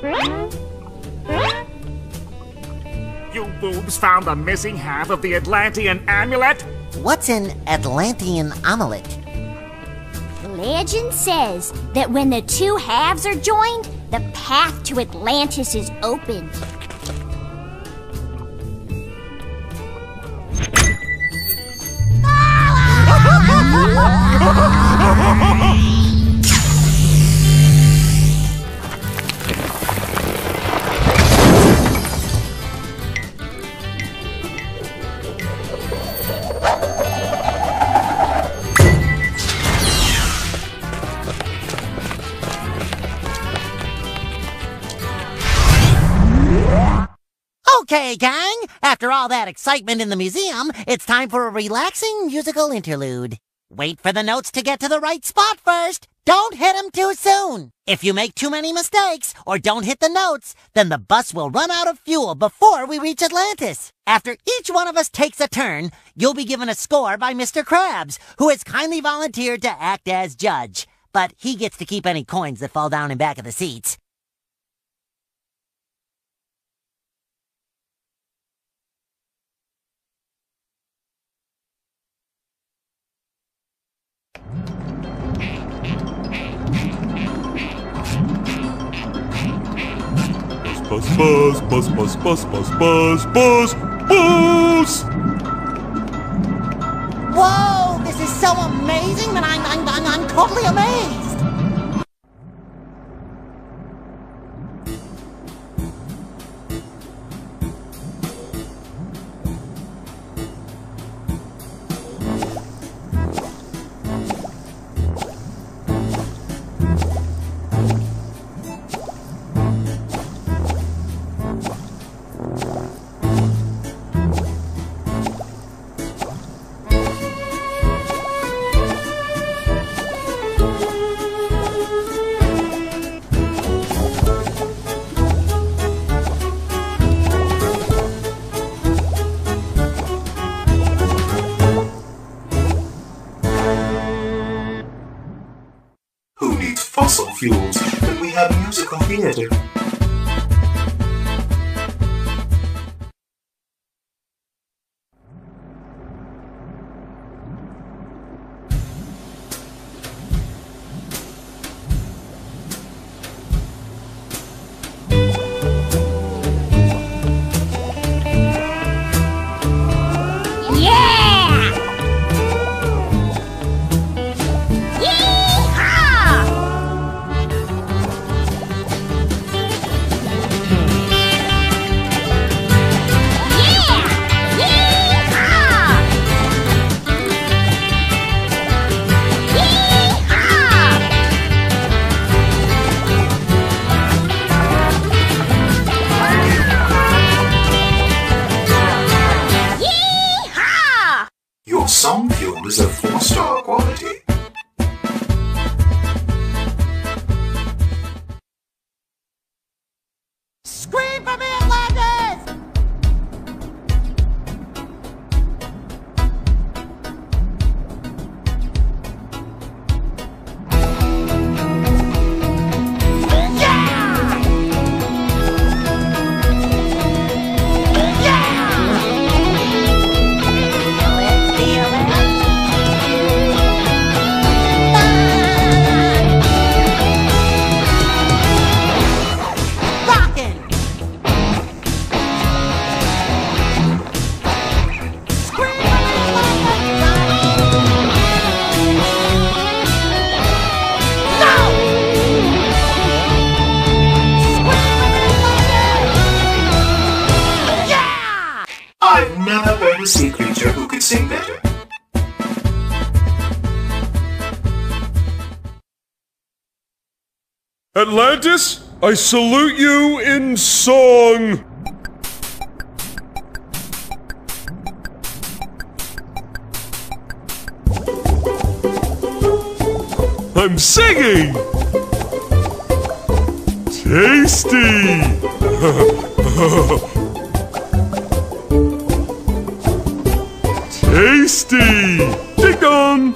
You boobs found the missing half of the Atlantean amulet? What's an Atlantean omelet? Legend says that when the two halves are joined, the path to Atlantis is open. Okay, gang, after all that excitement in the museum, it's time for a relaxing musical interlude. Wait for the notes to get to the right spot first. Don't hit them too soon. If you make too many mistakes or don't hit the notes, then the bus will run out of fuel before we reach Atlantis. After each one of us takes a turn, you'll be given a score by Mr. Krabs, who has kindly volunteered to act as judge. But he gets to keep any coins that fall down in back of the seats. Bus, bus, bus, bus, bus, bus, bus, bus, bus! Whoa, this is so amazing that I'm, I'm, I'm, I'm totally amazed. community. Song fuel is of four-star quality. A sea creature who could sing better. Atlantis, I salute you in song! I'm singing! Tasty! Tasty! Ding dong!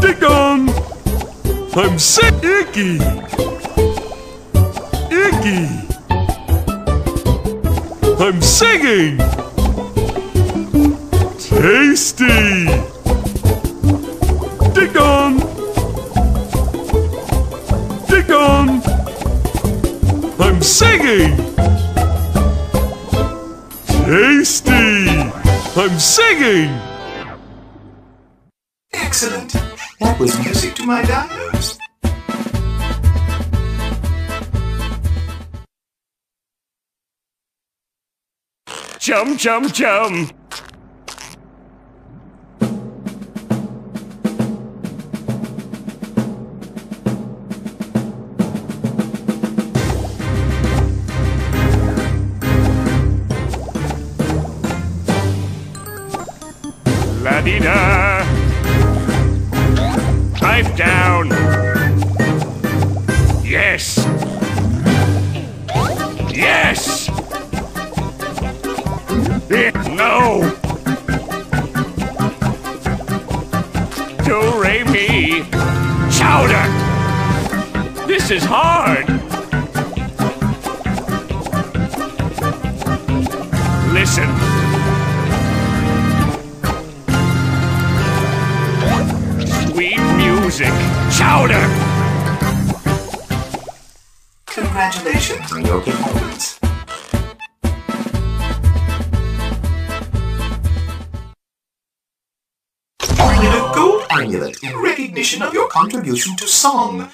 Ding dong! I'm sick icky! Reggie. I'm singing. Tasty. Ding dong. Ding dong. I'm singing. Tasty. I'm singing. Excellent. That was music to my dinos. Chum, chum, chum. Di down. Yes. Yes. No. Do re mi. Chowder. This is hard. Music. Chowder. Congratulations on your performance. You win a gold amulet in recognition of your contribution to song.